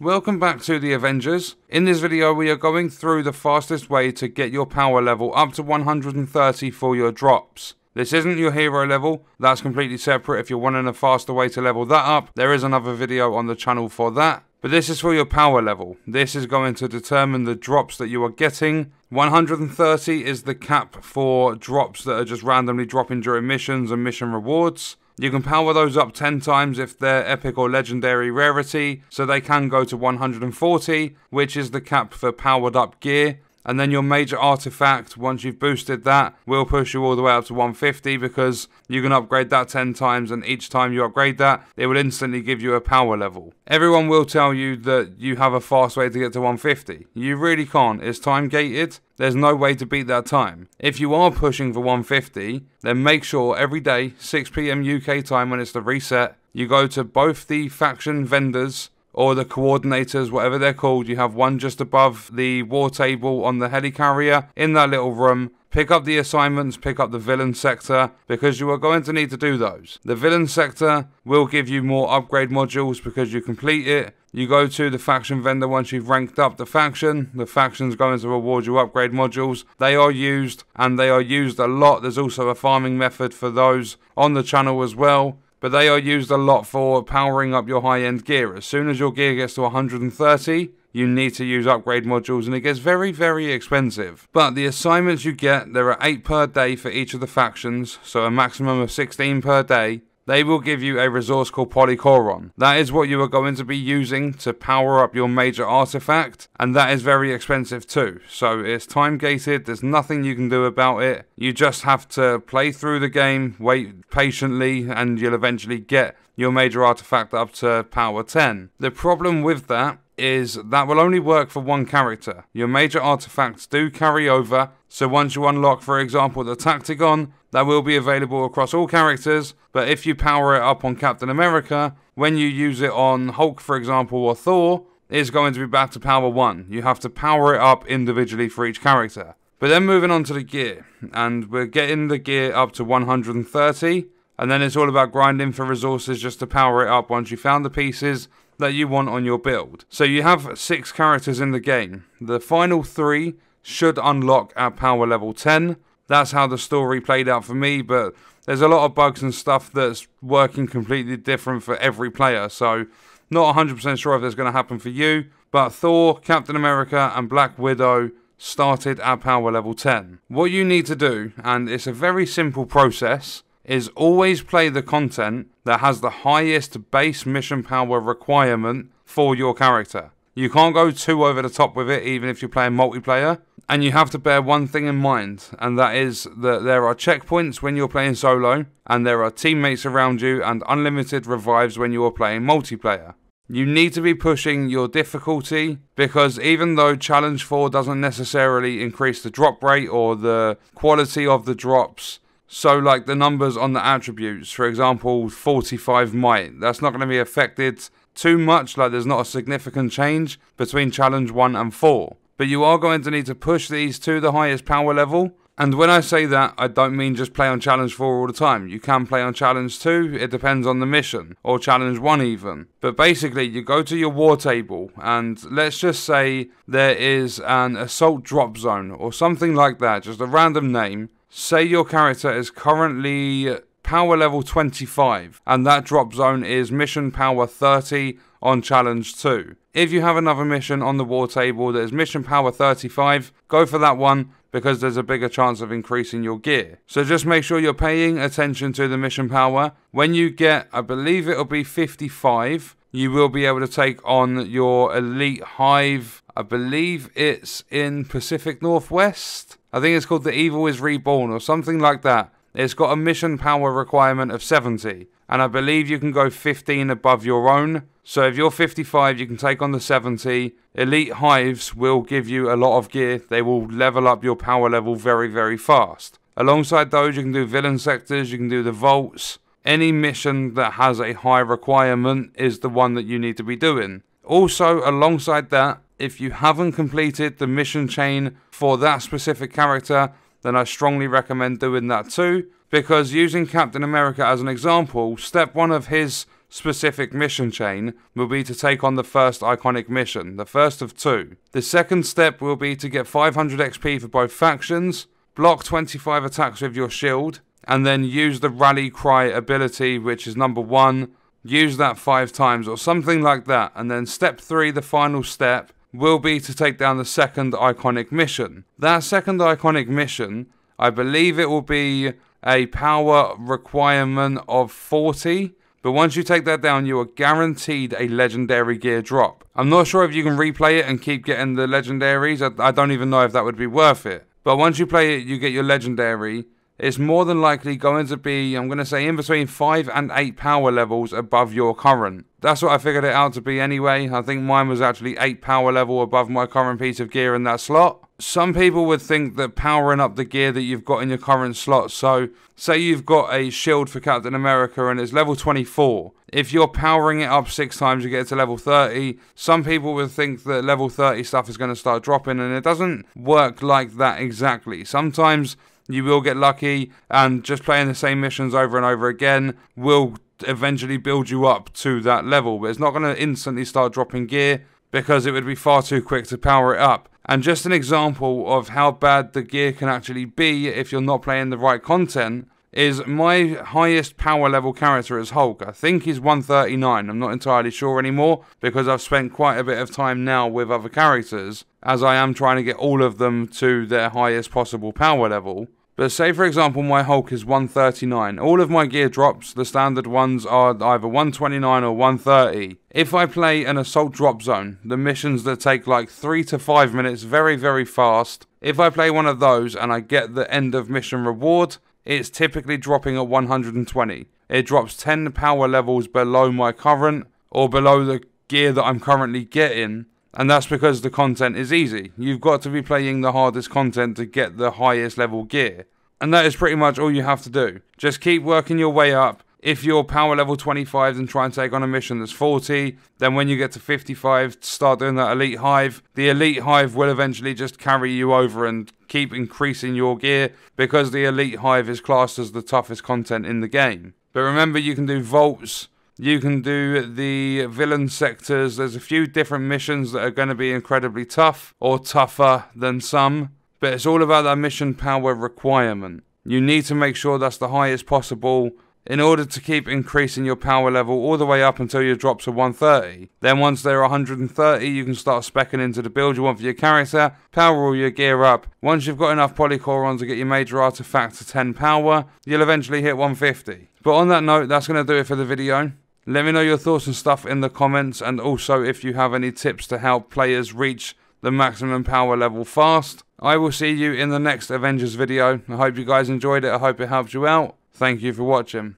Welcome back to the Avengers. In this video we are going through the fastest way to get your power level up to 130 for your drops. This isn't your hero level, that's completely separate. If you're wanting a faster way to level that up, there is another video on the channel for that. But this is for your power level. This is going to determine the drops that you are getting. 130 is the cap for drops that are just randomly dropping during missions and mission rewards. You can power those up 10 times if they're epic or legendary rarity, so they can go to 140, which is the cap for powered up gear. And then your major artifact, once you've boosted that, will push you all the way up to 150 because you can upgrade that 10 times and each time you upgrade that, it will instantly give you a power level. Everyone will tell you that you have a fast way to get to 150. You really can't. It's time gated. There's no way to beat that time. If you are pushing for 150, then make sure every day, 6pm UK time when it's the reset, you go to both the faction vendors or the coordinators, whatever they're called. You have one just above the war table on the helicarrier in that little room. Pick up the assignments, pick up the villain sector, because you are going to need to do those. The villain sector will give you more upgrade modules because you complete it. You go to the faction vendor once you've ranked up the faction. The faction's going to reward you upgrade modules. They are used, and they are used a lot. There's also a farming method for those on the channel as well but they are used a lot for powering up your high-end gear. As soon as your gear gets to 130, you need to use upgrade modules and it gets very, very expensive. But the assignments you get, there are 8 per day for each of the factions, so a maximum of 16 per day they will give you a resource called Polychoron. That is what you are going to be using to power up your major artifact, and that is very expensive too. So it's time gated, there's nothing you can do about it. You just have to play through the game, wait patiently, and you'll eventually get your major artifact up to power 10. The problem with that is that will only work for one character. Your major artifacts do carry over, so once you unlock, for example, the Tactigon, that will be available across all characters, but if you power it up on Captain America, when you use it on Hulk, for example, or Thor, it's going to be back to power 1. You have to power it up individually for each character. But then moving on to the gear, and we're getting the gear up to 130, and then it's all about grinding for resources just to power it up once you found the pieces that you want on your build. So you have six characters in the game. The final three should unlock at power level 10. That's how the story played out for me, but there's a lot of bugs and stuff that's working completely different for every player. So not 100% sure if that's going to happen for you. But Thor, Captain America, and Black Widow started at power level 10. What you need to do, and it's a very simple process, is always play the content that has the highest base mission power requirement for your character. You can't go too over the top with it, even if you're playing multiplayer. And you have to bear one thing in mind, and that is that there are checkpoints when you're playing solo, and there are teammates around you, and unlimited revives when you are playing multiplayer. You need to be pushing your difficulty because even though Challenge 4 doesn't necessarily increase the drop rate or the quality of the drops, so, like the numbers on the attributes, for example, 45 might, that's not going to be affected too much, like there's not a significant change between challenge 1 and 4. But you are going to need to push these to the highest power level. And when I say that, I don't mean just play on challenge 4 all the time. You can play on challenge 2, it depends on the mission, or challenge 1 even. But basically, you go to your war table, and let's just say there is an assault drop zone, or something like that, just a random name Say your character is currently power level 25 and that drop zone is mission power 30 on challenge 2. If you have another mission on the war table that is mission power 35, go for that one because there's a bigger chance of increasing your gear. So just make sure you're paying attention to the mission power. When you get, I believe it'll be 55, you will be able to take on your elite hive. I believe it's in Pacific Northwest. I think it's called The Evil is Reborn or something like that. It's got a mission power requirement of 70, and I believe you can go 15 above your own. So if you're 55, you can take on the 70. Elite Hives will give you a lot of gear. They will level up your power level very, very fast. Alongside those, you can do villain sectors, you can do the vaults. Any mission that has a high requirement is the one that you need to be doing. Also, alongside that, if you haven't completed the mission chain for that specific character, then I strongly recommend doing that too. Because using Captain America as an example, step one of his specific mission chain will be to take on the first iconic mission, the first of two. The second step will be to get 500 XP for both factions, block 25 attacks with your shield, and then use the rally cry ability, which is number one. Use that five times or something like that. And then step three, the final step, will be to take down the second iconic mission. That second iconic mission, I believe it will be a power requirement of 40. But once you take that down, you are guaranteed a legendary gear drop. I'm not sure if you can replay it and keep getting the legendaries. I, I don't even know if that would be worth it. But once you play it, you get your legendary it's more than likely going to be, I'm going to say, in between 5 and 8 power levels above your current. That's what I figured it out to be anyway. I think mine was actually 8 power level above my current piece of gear in that slot. Some people would think that powering up the gear that you've got in your current slot, so say you've got a shield for Captain America and it's level 24. If you're powering it up six times, you get to level 30. Some people would think that level 30 stuff is going to start dropping, and it doesn't work like that exactly. Sometimes you will get lucky, and just playing the same missions over and over again will eventually build you up to that level. But it's not going to instantly start dropping gear because it would be far too quick to power it up. And just an example of how bad the gear can actually be if you're not playing the right content is my highest power level character is Hulk. I think he's 139. I'm not entirely sure anymore because I've spent quite a bit of time now with other characters as I am trying to get all of them to their highest possible power level. But say for example my Hulk is 139. All of my gear drops, the standard ones are either 129 or 130. If I play an assault drop zone, the missions that take like 3 to 5 minutes very very fast, if I play one of those and I get the end of mission reward, it's typically dropping at 120. It drops 10 power levels below my current or below the gear that I'm currently getting and that's because the content is easy. You've got to be playing the hardest content to get the highest level gear. And that is pretty much all you have to do. Just keep working your way up. If you're power level 25 and try and take on a mission that's 40, then when you get to 55, start doing that elite hive. The elite hive will eventually just carry you over and keep increasing your gear because the elite hive is classed as the toughest content in the game. But remember, you can do vaults you can do the villain sectors. There's a few different missions that are going to be incredibly tough or tougher than some, but it's all about that mission power requirement. You need to make sure that's the highest possible in order to keep increasing your power level all the way up until you drop to 130. Then once they're 130, you can start specking into the build you want for your character, power all your gear up. Once you've got enough polychorons to get your major artifact to 10 power, you'll eventually hit 150. But on that note, that's going to do it for the video. Let me know your thoughts and stuff in the comments and also if you have any tips to help players reach the maximum power level fast. I will see you in the next Avengers video. I hope you guys enjoyed it. I hope it helped you out. Thank you for watching.